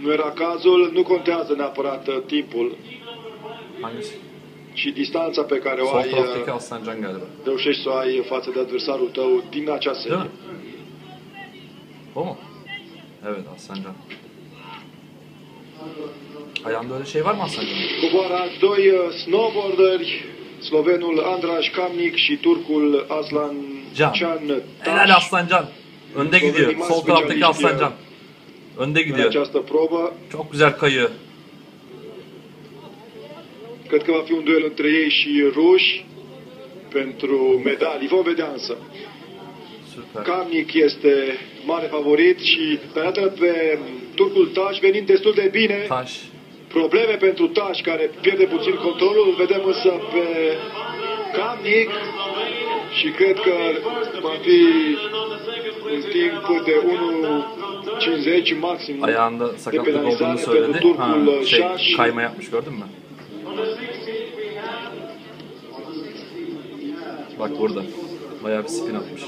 Nu era cazul, nu contează neapărat uh, timpul Hangisi? și distanța pe care o Sol ai, taraftaki uh, Aslancan galiba. reușești să o ai față de adversarul tău din acea Değil mi? serie. O mu? Evet Aslancan. Ayağında öyle şey var mı Aslancan'ın? Coboară doi uh, snowboarderi, slovenul Andraș Kamnik și turcul Aslan Can. Can Helal Taş Aslancan. Önde gidiyor. Sol taraftaki Aslancan. Önde în gidiyor. această probă. Çok güzel kayıyor. Cred că va fi un duel între ei și ruși pentru medalii. Vom vedea însă. Süper. Kamnik este mare favorit și pe arată pe turcul Taș venind destul de bine. Taş. Probleme pentru Taș care pierde puțin controlul. Îl vedem însă pe Kamnik și cred că va fi un timp de 1.50 maxim. Ayağında sakatlık olduğunu söyledi. Ha, şey, kayma yapmış gördün mü? Bak burada. Bayağı bir spin atmış.